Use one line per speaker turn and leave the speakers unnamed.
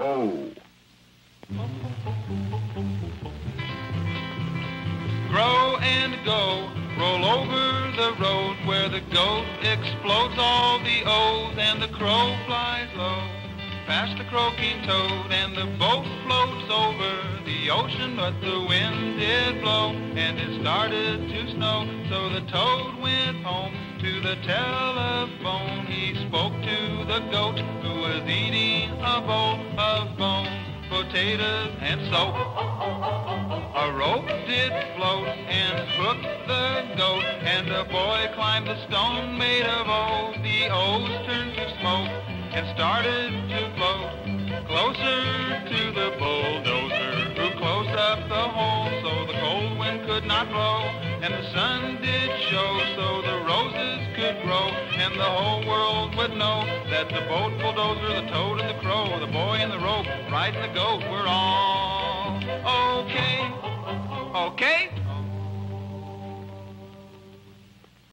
O.
Grow and go, roll over the road where the goat explodes all the O's and the crow flies low. Past the croaking toad and the boat floats over the ocean, but the wind did blow and it started to snow. So the toad went home to the telephone. Goat who was eating a bowl of bones, potatoes, and soap. A rope did float and hooked the goat, and the boy climbed the stone made of O's. The O's turned to smoke and started to float closer to the bulldozer, who closed up the hole so the cold wind could not blow, and the sun did show so the roses could grow, and the whole would know that the boat bulldozer, the toad and the crow, the boy and the rope, riding the goat were all okay. Okay?